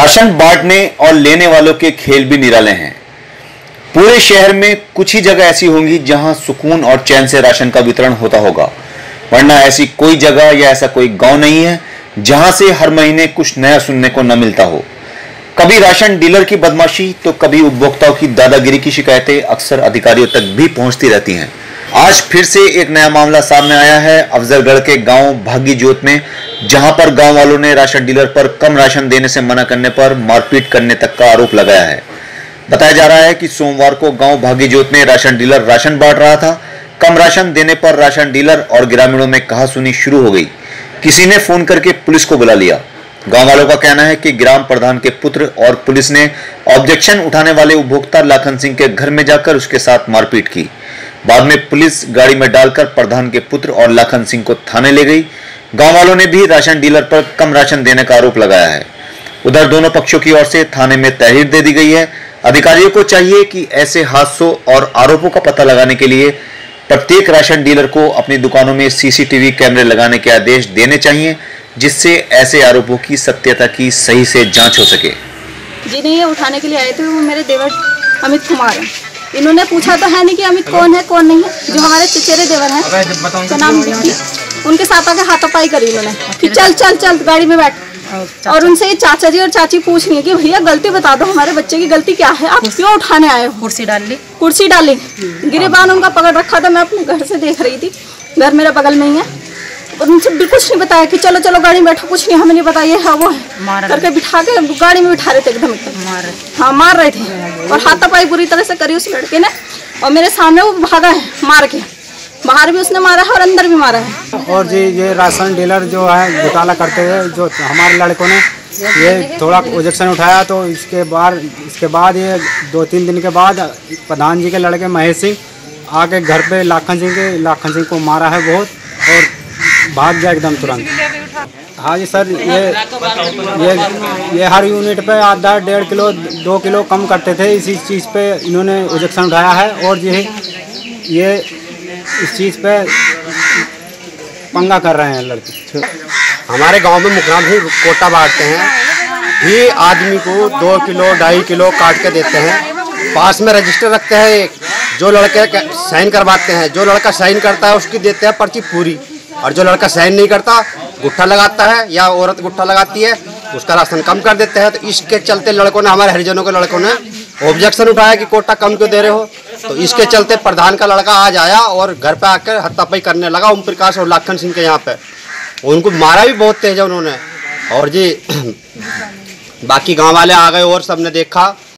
Ration बांटने और लेने वालों के खेल भी निराले हैं। पूरे शहर में कुछ ही जगह ऐसी होंगी जहाँ सुकून और चैन से राशन का वितरण होता होगा। वरना ऐसी कोई जगह या ऐसा कोई गाँव नहीं है जहाँ से हर महीने कुछ नया सुनने को न मिलता हो। कभी राशन डीलर की बदमाशी तो कभी उपभोक्ताओं की दादागिरी की शिकायतें अक्सर अधिकारियों तक भी पहुँचती रहती हैं। आज फिर से एक नया मामला सामने आया है। अफजलगढ़ के गाँव भागी में जहाँ पर गाँव वालों ने राशन डीलर पर कम राशन देने से मना करने पर मारपीट करने तक का आरोप लगाया है। बताया जा रहा है कि सोमवार को गाँव भागी जोत में राशन डीलर राशन बांट रहा था। कम राशन देने पर राशन डीलर और ग्रामीणों में कहा सुनी शुरू हो गई। किसी ने फ़ोन करके पुलिस को बुला लिया। गाँव वालों का कहना है कि ग्राम प्रधान के पुत्र और पुलिस ने ऑब्जेक्शन उठाने वाले उपभोक्ता लाखन सिंह के घर में जाकर उसके साथ मारपीट की। बाद में पुलिस गाड़ी में डालकर प्रधान के पुत्र और लाखन सिंह को थाने ले गई। गाँव वालों ने भी राशन डीलर पर कम राशन देने का आरोप लगाया है। उधर दोनों पक्षों की ओर से थाने में तहरीर दे दी गई है। अधिकारियों को चाहिए कि ऐसे हादसों और आरोपों का पता लगाने के लिए प्रत्येक राशन डीलर को अपनी दुकानों में सीसीटीवी कैमरे लगाने के आदेश देने चाहिए जिससे ऐसे आरोपों की सत्यता की सही से जाँच हो सके। जिन्हें ये उठाने के लिए आए थे वो मेरे देवर अमित कुमार हैं। इन्होंने पूछा तो है नहीं कि अमित कौन है कौन नहीं है। जो हमारे चचेरे देवर हैं। नाम विक्की उनके साथ आके हाथापाई करी उन्होंने। कि चल चल चल गाड़ी में बैठ। और उनसे ये चाचा जी और चाची पूछ रही कि भैया गलती बता दो हमारे बच्चे की गलती क्या है? आप क्यों उठाने आए हो? कुर्सी डाल ली। कुर्सी डाली गिरेबान उनका पकड़ रखा था मैं अपने घर से देख रही थी। घर मेरा बगल में ही है। और उनसे भी कुछ नहीं बताया कि चलो चलो गाड़ी में बैठो कुछ नहीं हमें नहीं पता ये है वो है। करके बिठा के गाड़ी में बिठा रहे थे एकदम। एकदम हाँ मार रहे थे। और हाथापाई बुरी तरह से करी उस लड़के ने। और मेरे सामने वो भागा है मार के। बाहर भी उसने मारा है और अंदर भी मारा है। और जी, ये राशन डीलर जो है, घोटाला करते हुए, जो हमारे लड़कों ने ये थोड़ा ओजेक्शन उठाया तो इसके बाद इसके बाद ये दो तीन दिन के बाद प्रधान जी के लड़के महेश सिंह आके घर पे लाखन सिंह के, लाखन सिंह को मारा है बहुत, और भाग गया एकदम तुरंत। हाँ जी सर, ये ये ये हर यूनिट पे आधा डेढ़ किलो, दो किलो कम करते थे, इसी चीज़ पे इन्होंने ओजेक्शन उठाया है, और ये ये इस चीज़ पे पंगा कर रहे हैं लड़के। हमारे गाँव में मुखराम ही कोटा बांटते हैं। ही आदमी को दो किलो, ढाई किलो काट के देते हैं। पास में रजिस्टर रखते हैं एक। जो लड़के साइन करवाते हैं, जो लड़का साइन करता है उसकी देते हैं पर्ची पूरी। और जो लड़का साइन नहीं करता, गुट्ठा लगाता है या औरत गुट्ठा लगाती है, उसका राशन कम कर देते हैं। तो इसके चलते लड़कों ने, हमारे हरिजनों के लड़कों ने ऑब्जेक्शन उठाया कि कोटा कम क्यों दे रहे हो? तो इसके चलते प्रधान का लड़का आज आया और घर पे आकर हत्तापाई करने लगा ओम प्रकाश और लाखन सिंह के यहाँ पे। उनको मारा भी बहुत तेज है उन्होंने। और जी, बाकी गाँव वाले आ गए और सबने देखा।